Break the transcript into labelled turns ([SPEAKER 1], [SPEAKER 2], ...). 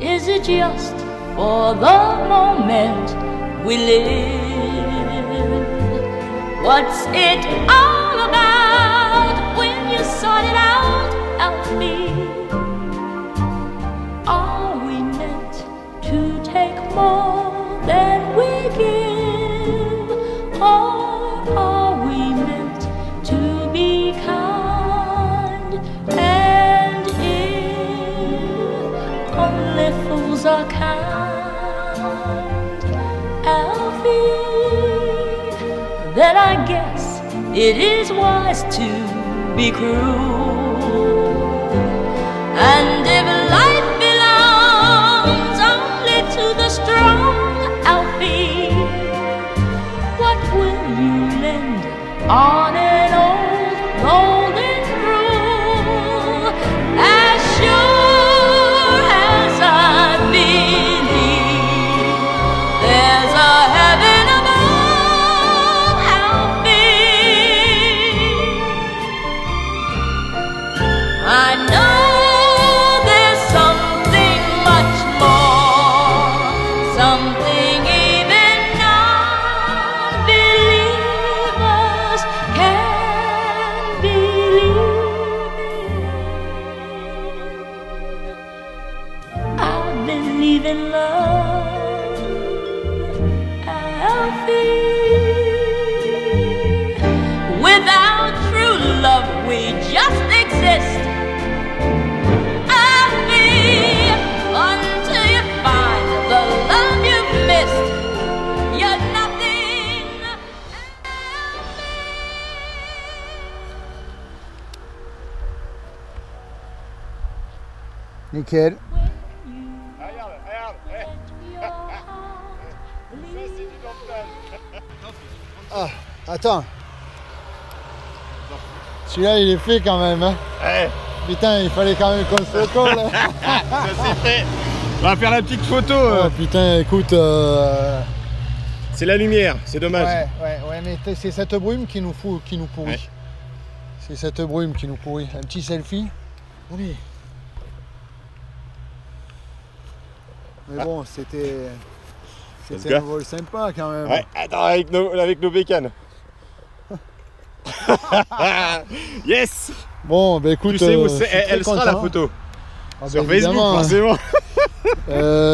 [SPEAKER 1] Is it just for the moment we live? What's it all kind, Alfie, then I guess it is wise to be cruel. And if life belongs only to the strong, Alfie, what will you lend on an old golden in love, Alfie. Without true love, we just exist. Alfie, until you find the love you've missed, you're nothing.
[SPEAKER 2] Nickel.
[SPEAKER 3] Regarde,
[SPEAKER 2] Ah, attends. Celui-là, il est fait quand même. Hein. Putain, il fallait quand même qu'on se hein.
[SPEAKER 3] ça c'est fait. On va faire la petite photo.
[SPEAKER 2] Oh,
[SPEAKER 3] euh.
[SPEAKER 2] putain, écoute. euh,
[SPEAKER 3] C'est la lumière, c'est dommage.
[SPEAKER 2] Ouais, ouais, ouais, mais c'est cette brume qui nous, fout, qui nous pourrit.
[SPEAKER 3] Ouais.
[SPEAKER 2] C'est cette brume qui nous pourrit. Un petit selfie. Allez. Mais
[SPEAKER 3] Ah.
[SPEAKER 2] bon, c'était. C'était un vol sympa quand même.
[SPEAKER 3] Ouais, attends, avec nos, avec nos bécanes. yes
[SPEAKER 2] Bon, bah écoute.
[SPEAKER 3] Tu sais où
[SPEAKER 2] euh,
[SPEAKER 3] Elle, sera la photo?
[SPEAKER 2] Ah, bah,
[SPEAKER 3] Sur Facebook,
[SPEAKER 2] évidemment, hein.
[SPEAKER 3] forcément.
[SPEAKER 2] Euh,